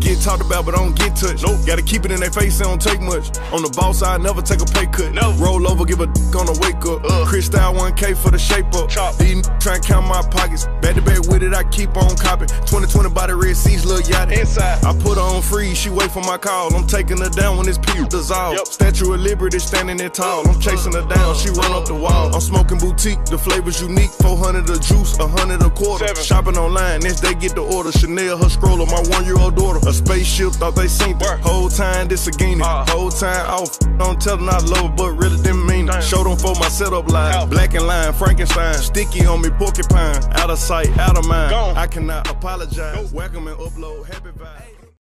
get talked about, but I don't get touched. Nope. Gotta keep it in their face, it don't take much. On the boss side, never take a pay cut. No. Roll over, give a dick on the wake up. Uh. Chris style 1K for the shape up. Chop. These try and count my pockets. Back to back with it, I keep on copping. 2020 by the Red Seas, little yacht. Inside. I put her on freeze, she wait for my call. I'm taking her down when this pee dissolve. Yep. Statue of Liberty standing there tall. I'm chasing her down, she run up the wall. I'm smoking boutique, the flavor's unique. 400 a juice, 100 a quarter. Seven. Shopping online, next day get the order. Chanel, her stroller, my one year old daughter. A spaceship, thought they seen it. Whole time, this a guinea. Uh. Whole time, I don't tell them I love her, but really didn't mean for my setup line. Out. Black and line, Frankenstein. Sticky on me, porcupine. Out of sight, out of mind. Gone. I cannot apologize. Welcome and upload. Happy vibe.